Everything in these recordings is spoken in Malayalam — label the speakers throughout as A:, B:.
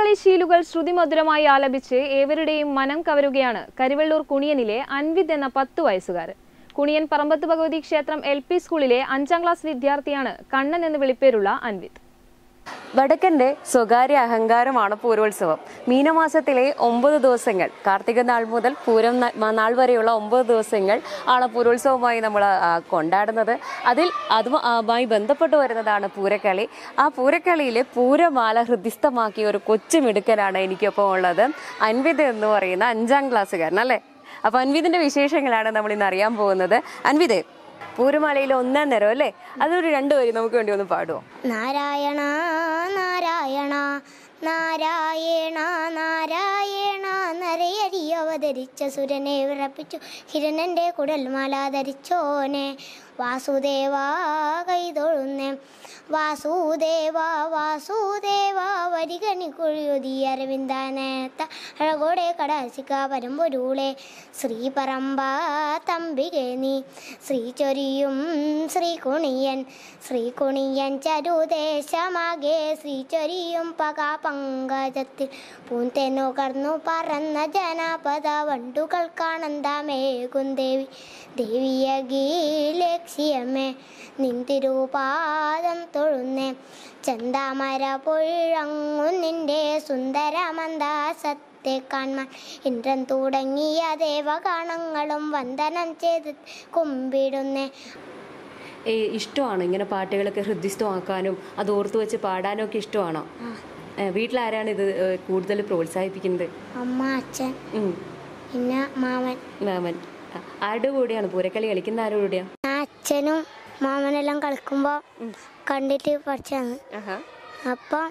A: പൂരക്കളി ശീലുകൾ ശ്രുതിമധുരമായി ആലപിച്ച് ഏവരുടെയും മനം കവരുകയാണ് കരിവെള്ളൂർ കുണിയനിലെ അൻവിത് എന്ന പത്തു വയസ്സുകാരൻ. കുണിയൻ പറമ്പത്ത് ഭഗവതി ക്ഷേത്രം എൽ സ്കൂളിലെ അഞ്ചാം ക്ലാസ് വിദ്യാർത്ഥിയാണ് കണ്ണൻ എന്ന് വിളിപ്പേരുള്ള അൻവിത്
B: വടക്കന്റെ സ്വകാര്യ അഹങ്കാരമാണ് പൂരോത്സവം. മീനമാസത്തിലെ ഒമ്പത് ദിവസങ്ങൾ കാർത്തിക നാൾ മുതൽ പൂരം നാൾ വരെയുള്ള ഒമ്പത് ദിവസങ്ങൾ ആണ് പൂരോത്സവമായി നമ്മൾ കൊണ്ടാടുന്നത്. അതിൽ അതുമായി ബന്ധപ്പെട്ട് വരുന്നതാണ് പൂരക്കളി. ആ പൂരക്കളിയിൽ പൂരമാല ഹൃദിസ്ഥമാക്കിയ ഒരു കൊച്ചു മിടുക്കനാണ് എനിക്കൊപ്പം ഉള്ളത്. അൻവിത് എന്ന് പറയുന്ന അഞ്ചാം ക്ലാസ്സുകാരൻ അല്ലേ? അപ്പോൾ അൻവിതിന്റെ വിശേഷങ്ങളാണ് നമ്മൾ ഇന്ന് അറിയാൻ പോകുന്നത്. അൻവിത് പൂരമാലയിലെ ഒന്നാം നേരം അല്ലേ? അതൊരു രണ്ടുപേരും നമുക്ക് വേണ്ടി ഒന്ന് പാടുമോ
C: നാരായണ നാരായണ നാരായണ നാരായണ. അവതരിച്ച സുരനെ വിറപ്പിച്ചു ഹിരണന്റെ കുടൽമാല ധരിച്ചോനെ വാസുദേവ കൈതൊഴുന്നേ. വാസുദേവ വാസുദേവ വരികണി കുഴിയൊതി അരവിന്ദാനത്ത. അഴകോടെ കടാശിക്ക പരമ്പൊരുളെ. ശ്രീ പറമ്പ തമ്പികെ നീ. ശ്രീ ചൊരിയും ശ്രീ കുണിയൻ ശ്രീ കുണിയൻ ചരുദേശമാകെ. ശ്രീ ചൊരിയും പക പങ്കജത്തിൽ പൂന്തേനോ കടന്നു പറന്ന ജനപദ വണ്ടുകൾ കാണന്താമേകും ദേവി ദേവിയകീ ലക്ഷ്യമേ നിന്തിരുപാദം തൊഴുന്നേ. ചന്താമര പൊഴങ്ങു നിന്റെ സുന്ദരമന്ദാസത്തെ കാൺമാൻ ഇന്ദ്രൻ തുടങ്ങിയ ദേവഗാനങ്ങളും വന്ദനം ചെയ്ത് കുമ്പിടുന്നേ.
B: ഏ, ഇഷ്ടമാണോ ഇങ്ങനെ പാട്ടുകളൊക്കെ ഹൃദ്യസ്ഥമാക്കാനും അത് ഓർത്തു വെച്ച് പാടാനും ഒക്കെ ഇഷ്ടമാണോ? വീട്ടിലാരാണ് ഇത് കൂടുതൽ പ്രോത്സാഹിപ്പിക്കുന്നത്?
C: അമ്മ അച്ഛൻ. പിന്നെ മാമൻ.
B: മാമൻ. ആരുടെ കൂടെയാണ്? പൂരക്കളി കളിക്കുന്ന ആരുടെ
C: കൂടെയാണ് അച്ഛനും മാമനെല്ലാം കളിക്കുമ്പോൾ കണ്ടിട്ട് പഠിച്ചാണ് അപ്പം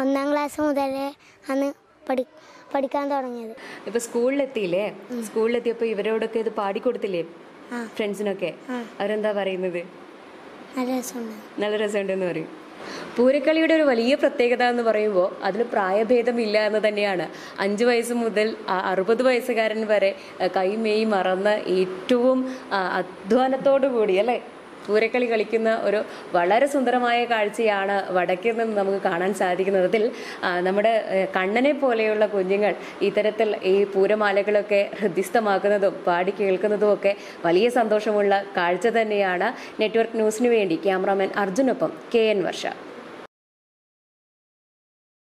C: ഒന്നാം ക്ലാസ് മുതലേ അന്ന് പഠി പഠിക്കാൻ തുടങ്ങിയത്.
B: ഇപ്പൊ സ്കൂളിലെത്തിയില്ലേ? സ്കൂളിലെത്തിയപ്പോ ഇവരോടൊക്കെ ഇത് പാടിക്കൊടുത്തില്ലേ. ഫ്രണ്ട്സിനൊക്കെ. അവരെന്താ പറയുന്നത്?
C: നല്ല രസമുണ്ട്.
B: നല്ല രസമുണ്ടെന്ന് പറയും. പൂരക്കളിയുടെ ഒരു വലിയ പ്രത്യേകത എന്ന് പറയുമ്പോൾ അതിന് പ്രായഭേദമില്ല എന്ന് തന്നെയാണ്. അഞ്ച് വയസ്സ് മുതൽ അറുപത് വയസ്സുകാരൻ വരെ കൈമേയി മറന്ന് ഏറ്റവും അധ്വാനത്തോടു കൂടി അല്ലേ? പൂരക്കളി കളിക്കുന്ന ഒരു വളരെ സുന്ദരമായ കാഴ്ചയാണ് വടക്കിൽ നിന്ന് നമുക്ക് കാണാൻ സാധിക്കുന്നത്. അതിൽ നമ്മുടെ കണ്ണനെ പോലെയുള്ള കുഞ്ഞുങ്ങൾ ഇത്തരത്തിൽ ഈ പൂരമാലകളൊക്കെ ഹൃദ്യസ്ഥമാക്കുന്നതും പാടി കേൾക്കുന്നതും ഒക്കെ വലിയ സന്തോഷമുള്ള കാഴ്ച തന്നെയാണ് നെറ്റ്വർക്ക് ന്യൂസിന് വേണ്ടി ക്യാമറാമാൻ അർജുനൊപ്പം കെ എൻ വർഷ.